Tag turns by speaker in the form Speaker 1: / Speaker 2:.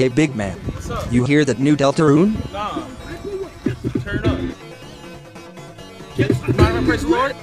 Speaker 1: Hey big man,
Speaker 2: What's up?
Speaker 1: you hear that new Deltarune?
Speaker 2: Nah. Turn up. Get, mind Lord?